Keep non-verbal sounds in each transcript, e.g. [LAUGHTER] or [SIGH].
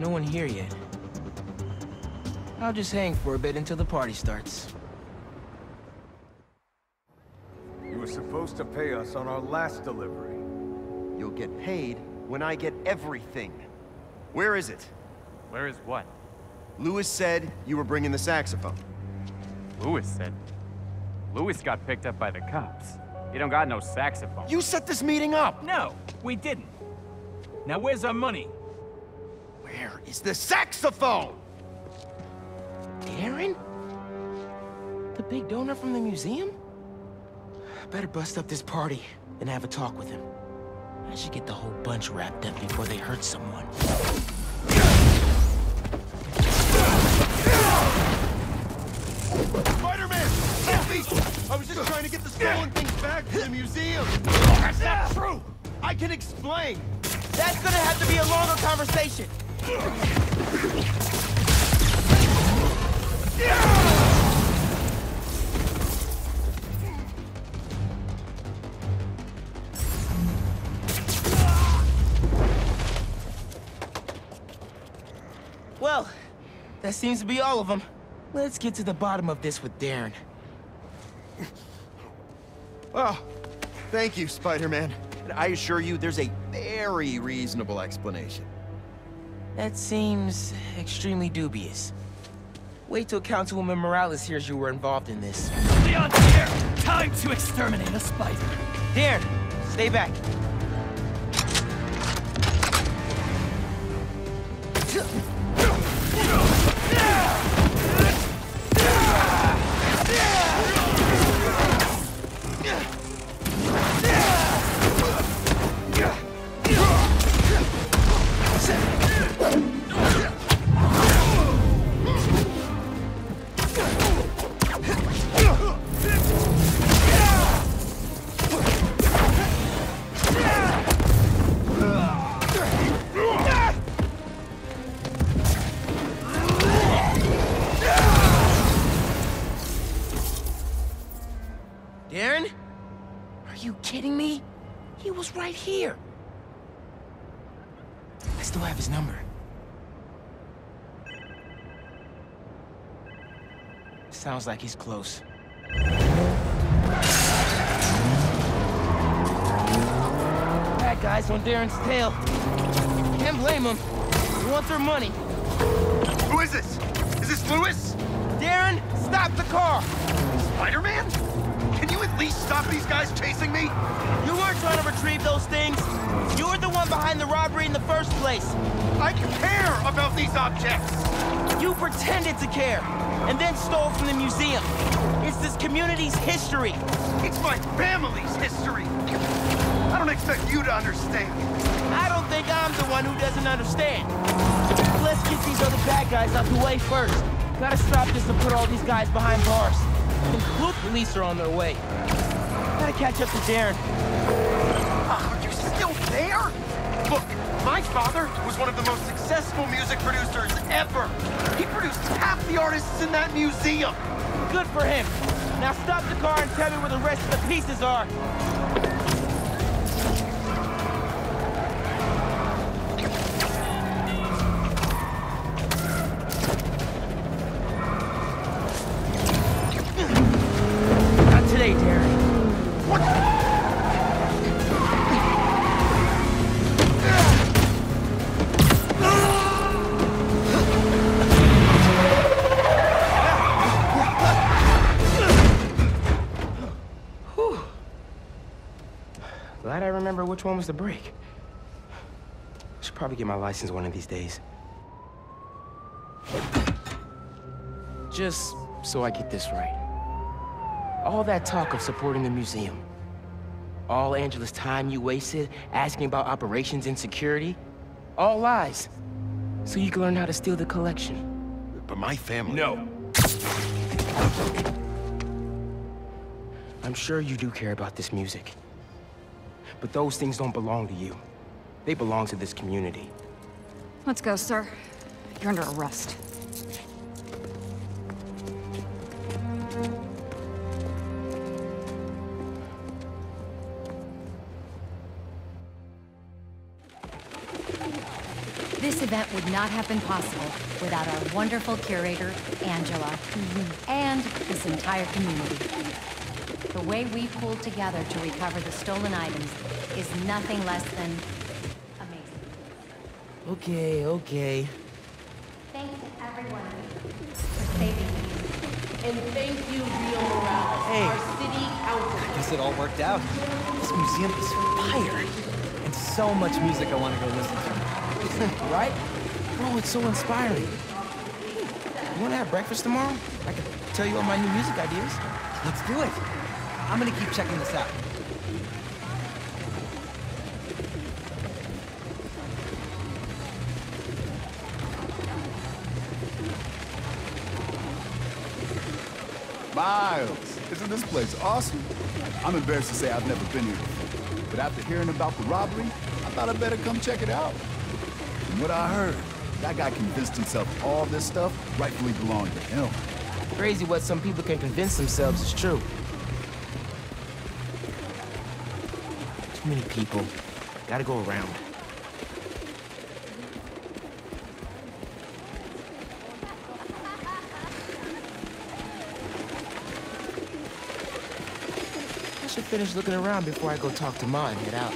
No one here yet. I'll just hang for a bit until the party starts. You were supposed to pay us on our last delivery. You'll get paid when I get everything. Where is it? Where is what? Lewis said you were bringing the saxophone. Lewis said. Lewis got picked up by the cops. He don't got no saxophone. You set this meeting up! No, we didn't. Now where's our money? Where is the saxophone? Darren? The big donor from the museum? Better bust up this party and have a talk with him. I should get the whole bunch wrapped up before they hurt someone. Spider-Man! I was just trying to get the stolen things back to the museum! That's not true! I can explain! That's gonna have to be a longer conversation! Well, that seems to be all of them. Let's get to the bottom of this with Darren. Well, thank you, Spider-Man. And I assure you, there's a very reasonable explanation. That seems extremely dubious. Wait till Councilwoman Morales hears you were involved in this. Leon's here! Time to exterminate a spider! Darren, stay back. [LAUGHS] kidding me? He was right here. I still have his number. Sounds like he's close. That guys on Darren's tail. Can't blame him. He wants their money. Who is this? Is this Lewis? Darren, stop the car! Spider-Man? Can you at least stop these guys chasing me? You weren't trying to retrieve those things. You were the one behind the robbery in the first place. I care about these objects! You pretended to care, and then stole from the museum. It's this community's history. It's my family's history! I don't expect you to understand. I don't think I'm the one who doesn't understand. Let's get these other bad guys out the way first. Gotta stop this and put all these guys behind bars. The police are on their way. Gotta catch up to Darren. Ah, Are you still there? Look, my father was one of the most successful music producers ever. He produced half the artists in that museum. Good for him. Now stop the car and tell me where the rest of the pieces are. Which one was the brake. Should probably get my license one of these days. Just so I get this right. All that talk of supporting the museum. All Angela's time you wasted asking about operations and security. All lies. So you can learn how to steal the collection. But my family... No. I'm sure you do care about this music. But those things don't belong to you. They belong to this community. Let's go, sir. You're under arrest. This This event would not have been possible without our wonderful curator, Angela, and this entire community. The way we pulled together to recover the stolen items is nothing less than amazing. Okay, okay. Thanks to everyone for saving me. And thank you, Rio Morales, Hey. our city council. Guess it all worked out. This museum is fire. And so much music I want to go listen to. [LAUGHS] right? Bro, it's so inspiring. You wanna have breakfast tomorrow? I can tell you all my new music ideas. Let's do it. I'm gonna keep checking this out. Miles, isn't this place awesome? I'm embarrassed to say I've never been here before, but after hearing about the robbery, I thought I'd better come check it out. From what I heard, that guy convinced himself all this stuff rightfully belonged to him. Crazy what some people can convince themselves is true. Too many people. Gotta go around. I should finish looking around before I go talk to Ma and head out.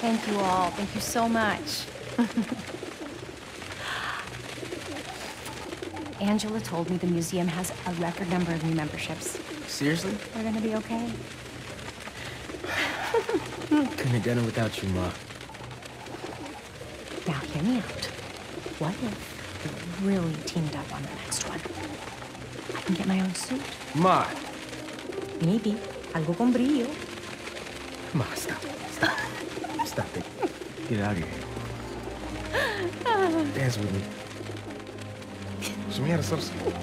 Thank you all. Thank you so much. [LAUGHS] Angela told me the museum has a record number of new memberships. Seriously? We're gonna be okay. Couldn't have done it without you, Ma. Now, hear me out. What if we really teamed up on the next one? I can get my own suit. Ma! Maybe. Algo con brillo. Ma, stop. Stop. Stop it. Get out of here. [SIGHS] Dance with me. [LAUGHS] Show me how to substitute.